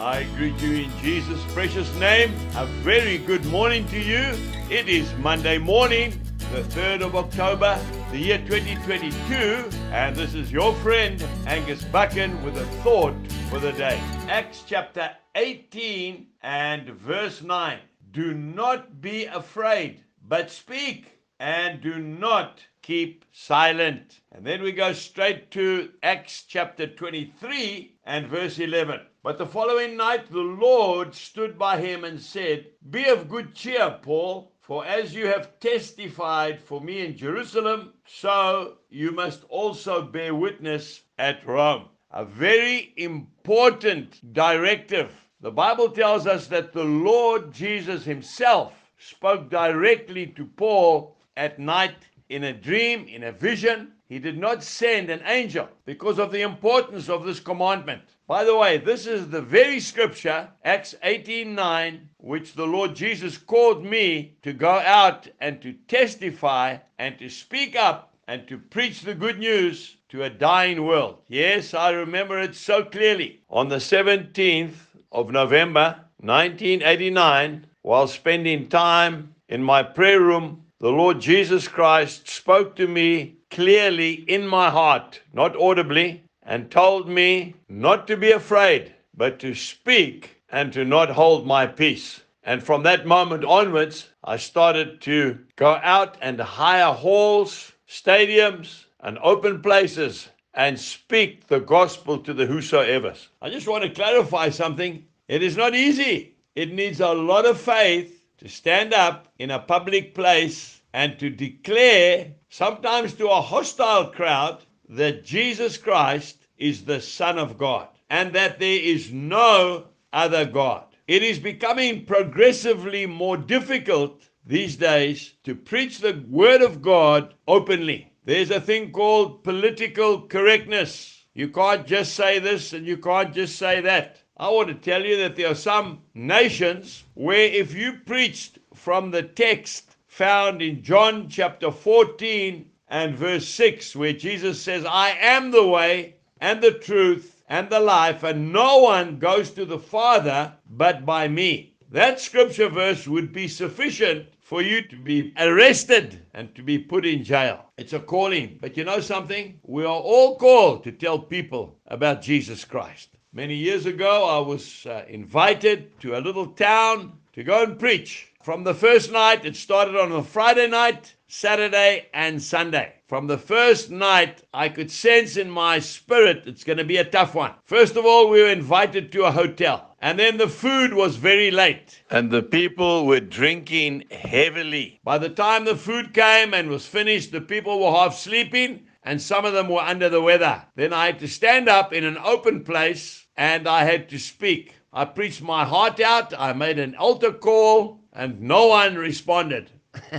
I greet you in Jesus' precious name. A very good morning to you. It is Monday morning, the 3rd of October, the year 2022, and this is your friend Angus Buchan with a thought for the day. Acts chapter 18 and verse 9. Do not be afraid, but speak, and do not keep silent. And then we go straight to Acts chapter 23 and verse 11. But the following night the Lord stood by him and said, Be of good cheer, Paul, for as you have testified for me in Jerusalem, so you must also bear witness at Rome. A very important directive. The Bible tells us that the Lord Jesus himself spoke directly to Paul at night in a dream, in a vision. He did not send an angel because of the importance of this commandment. By the way, this is the very scripture, Acts 18:9, which the Lord Jesus called me to go out and to testify and to speak up and to preach the good news to a dying world. Yes, I remember it so clearly. On the 17th of November 1989, while spending time in my prayer room, the Lord Jesus Christ spoke to me clearly in my heart, not audibly, and told me not to be afraid, but to speak and to not hold my peace. And from that moment onwards, I started to go out and hire halls, stadiums, and open places and speak the gospel to the whosoever. I just want to clarify something. It is not easy. It needs a lot of faith to stand up in a public place and to declare, sometimes to a hostile crowd, that Jesus Christ is the Son of God and that there is no other God. It is becoming progressively more difficult these days to preach the Word of God openly. There's a thing called political correctness. You can't just say this and you can't just say that. I want to tell you that there are some nations where if you preached from the text found in John chapter 14 and verse 6, where Jesus says, I am the way and the truth and the life, and no one goes to the Father but by me. That scripture verse would be sufficient for you to be arrested and to be put in jail. It's a calling. But you know something? We are all called to tell people about Jesus Christ. Many years ago, I was uh, invited to a little town to go and preach. From the first night, it started on a Friday night, Saturday, and Sunday. From the first night, I could sense in my spirit it's going to be a tough one. First of all, we were invited to a hotel. And then the food was very late. And the people were drinking heavily. By the time the food came and was finished, the people were half sleeping and some of them were under the weather. Then I had to stand up in an open place and I had to speak. I preached my heart out. I made an altar call and no one responded.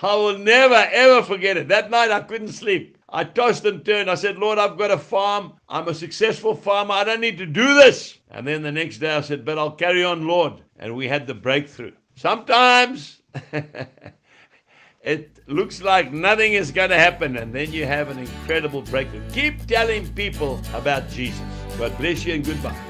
I will never ever forget it. That night I couldn't sleep. I tossed and turned. I said, Lord, I've got a farm. I'm a successful farmer. I don't need to do this. And then the next day I said, But I'll carry on, Lord. And we had the breakthrough. Sometimes it looks like nothing is going to happen, and then you have an incredible breakthrough. Keep telling people about Jesus. God bless you and goodbye.